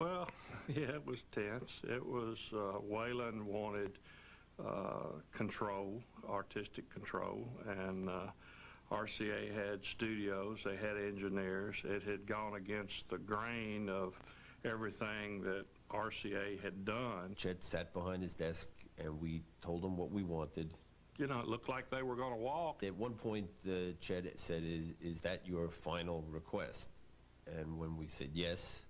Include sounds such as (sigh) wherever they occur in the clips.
Well, (laughs) yeah, it was tense. It was, uh, Waylon wanted uh, control, artistic control, and uh, RCA had studios, they had engineers. It had gone against the grain of everything that RCA had done. Chet sat behind his desk and we told him what we wanted. You know, it looked like they were going to walk. At one point, uh, Chet said, is, is that your final request? And when we said yes,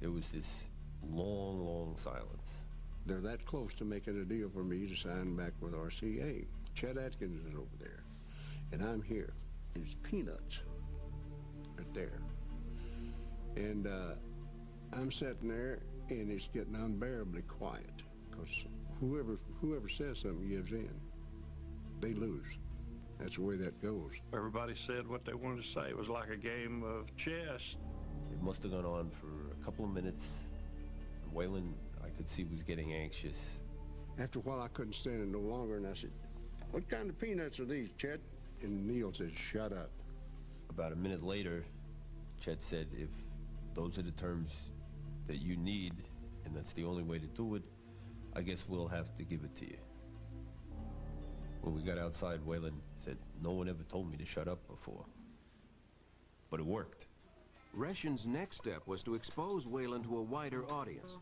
there was this long, long silence. They're that close to making a deal for me to sign back with RCA. Chet Atkins is over there, and I'm here. It's peanuts right there. And uh, I'm sitting there, and it's getting unbearably quiet because whoever, whoever says something gives in. They lose. That's the way that goes. Everybody said what they wanted to say. It was like a game of chess. It must have gone on for a couple of minutes. Waylon, I could see, was getting anxious. After a while, I couldn't stand it no longer, and I said, what kind of peanuts are these, Chet? And Neil said, shut up. About a minute later, Chet said, if those are the terms that you need, and that's the only way to do it, I guess we'll have to give it to you. When we got outside, Waylon said, no one ever told me to shut up before. But it worked. Reshen's next step was to expose Waylon to a wider audience.